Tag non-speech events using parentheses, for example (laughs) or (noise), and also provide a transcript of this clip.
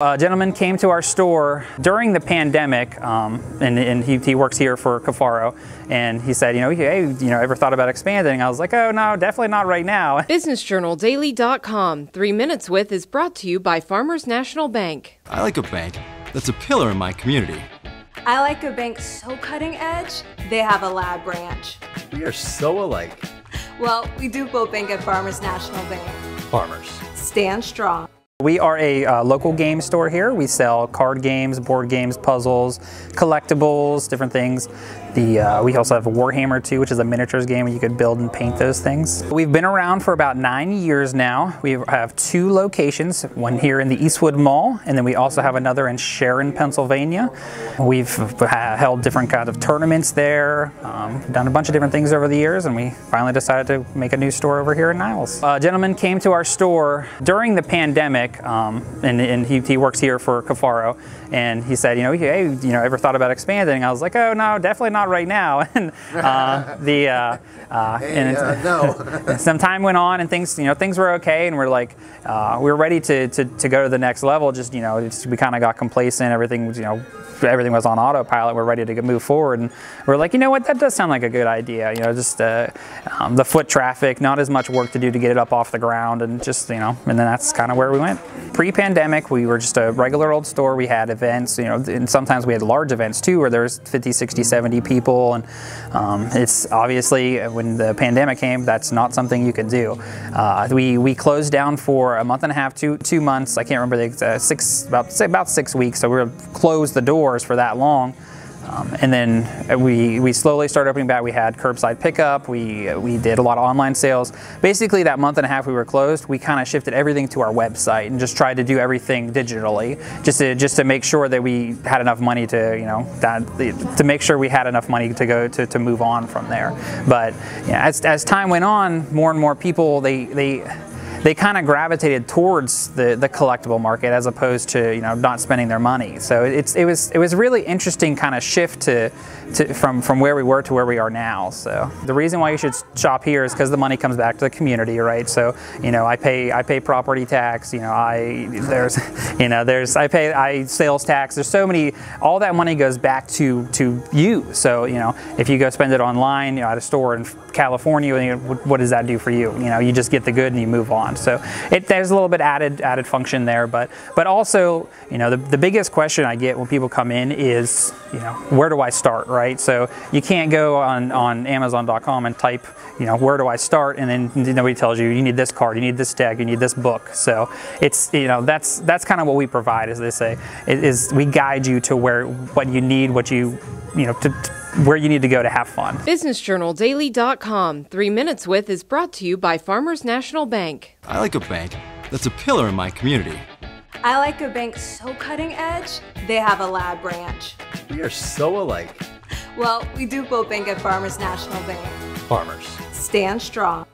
A gentleman came to our store during the pandemic, um, and, and he, he, works here for Cafaro, and he said, you know, hey, you know, ever thought about expanding? I was like, oh no, definitely not right now. (laughs) BusinessJournalDaily.com. Three Minutes With is brought to you by Farmers National Bank. I like a bank that's a pillar in my community. I like a bank so cutting edge, they have a lab branch. We are so alike. Well, we do both bank at Farmers National Bank. Farmers. Stand strong. We are a uh, local game store here. We sell card games, board games, puzzles, collectibles, different things. The, uh, we also have Warhammer 2, which is a miniatures game where you could build and paint those things. We've been around for about nine years now. We have two locations, one here in the Eastwood Mall, and then we also have another in Sharon, Pennsylvania. We've held different kinds of tournaments there, um, done a bunch of different things over the years, and we finally decided to make a new store over here in Niles. A gentleman came to our store during the pandemic, um, and, and he, he, works here for Cafaro, and he said, you know, hey, you know, ever thought about expanding? I was like, oh no, definitely not right now. (laughs) and uh, the uh, uh, hey, and uh, no. (laughs) some time went on, and things you know things were okay, and we're like uh, we were ready to, to, to go to the next level. Just you know, just, we kind of got complacent. Everything was you know everything was on autopilot. We're ready to move forward, and we're like, you know what, that does sound like a good idea. You know, just uh, um, the foot traffic, not as much work to do to get it up off the ground, and just you know, and then that's kind of where we went. Pre-pandemic, we were just a regular old store. We had events, you know, and sometimes we had large events too, where there's 50, 60, 70 people, and um, it's obviously when the pandemic came, that's not something you can do. Uh, we we closed down for a month and a half, two two months. I can't remember the uh, six about about six weeks. So we closed the doors for that long. Um, and then we, we slowly started opening back. We had curbside pickup. We, we did a lot of online sales. Basically, that month and a half we were closed, we kind of shifted everything to our website and just tried to do everything digitally, just to just to make sure that we had enough money to you know that to make sure we had enough money to go to, to move on from there. But yeah, as, as time went on, more and more people they they they kind of gravitated towards the, the collectible market as opposed to you know not spending their money. So it's it was it was really interesting kind of shift to, to from from where we were to where we are now. So the reason why you should shop here is because the money comes back to the community, right? So you know I pay I pay property tax. You know I there's (laughs) you know there's I pay I sales tax. There's so many all that money goes back to to you. So you know if you go spend it online you know, at a store in California, what does that do for you? You know you just get the good and you move on So it, there's a little bit added added function there, but but also you know the, the biggest question I get when people come in is you know where do I start, right? So you can't go on on Amazon.com and type you know where do I start, and then nobody tells you you need this card, you need this deck, you need this book. So it's you know that's that's kind of what we provide, as they say, is we guide you to where what you need, what you you know to, to where you need to go to have fun. BusinessJournalDaily.com. Three Minutes With is brought to you by Farmers National Bank. I like a bank that's a pillar in my community. I like a bank so cutting edge, they have a lab branch. We are so alike. Well, we do both bank at Farmers National Bank. Farmers. Stand strong.